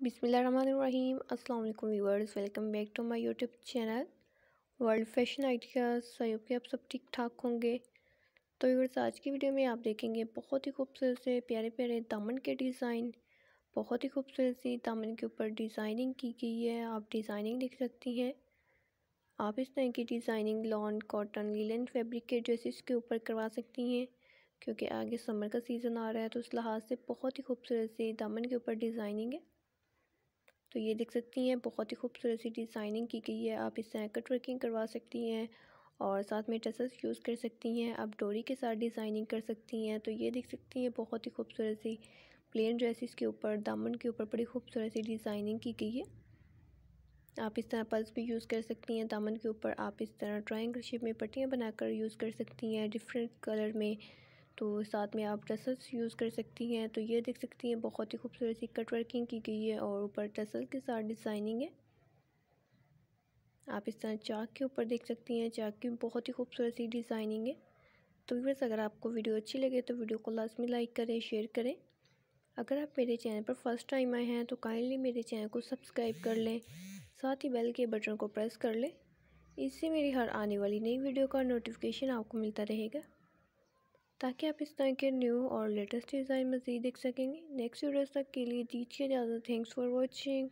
बिसमीम अस्सलाम viewers welcome back to my YouTube channel. World fashion ideas सही कि आप सब ठीक ठाक होंगे। तो व्यूवर्स आज की वीडियो में आप देखेंगे बहुत ही खूबसूरत से प्यारे प्यारे दामन के डिज़ाइन। बहुत ही खूबसूरत सी दामन के ऊपर डिज़ाइनिंग की गई है। आप डिज़ाइनिंग देख सकती हैं। आप इस तरह की designing lawn, cotton, linen fabric के ड्रेसेस के ऊपर करवा सकती हैं। क्योंकि आगे समर का सीज़न आ रहा है तो उस लिहाज से बहुत ही खूबसूरत सी दामन के ऊपर डिज़ाइनिंग है। तो ये देख सकती हैं, बहुत ही खूबसूरत सी डिज़ाइनिंग की गई है, आप इससे कट वर्किंग करवा सकती हैं और साथ में टसल्स यूज़ कर सकती हैं, आप डोरी के साथ डिज़ाइनिंग कर सकती हैं तो ये देख सकती हैं, बहुत ही खूबसूरत सी प्लेन ड्रेसिस के ऊपर, दामन के ऊपर बड़ी खूबसूरत सी डिज़ाइनिंग की गई है। आप इस तरह पल्स भी यूज़ कर सकती हैं, दामन के ऊपर आप इस तरह ट्रायंगल शेप में पट्टियाँ बनाकर यूज़ कर सकती हैं डिफरेंट कलर में तो साथ में आप टसल्स यूज़ कर सकती हैं। तो ये देख सकती हैं, बहुत ही खूबसूरत सी कट वर्किंग की गई है और ऊपर टसल के साथ डिज़ाइनिंग है। आप इस तरह चाक के ऊपर देख सकती हैं, चाक की बहुत ही खूबसूरत सी डिज़ाइनिंग है। तो व्यूवर्स अगर आपको वीडियो अच्छी लगे तो वीडियो को लाजमी लाइक करें शेयर करें। अगर आप मेरे चैनल पर फ़र्स्ट टाइम आए हैं तो काइंडली मेरे चैनल को सब्सक्राइब कर लें, साथ ही बेल के बटन को प्रेस कर लें। इससे मेरी हर आने वाली नई वीडियो का नोटिफिकेशन आपको मिलता रहेगा। ताकि आप इस तरह के न्यू और लेटेस्ट डिज़ाइन मज़ीद देख सकेंगे। नेक्स्ट वीडियो तक के लिए दीजिए ज़्यादा थैंक्स फॉर वॉचिंग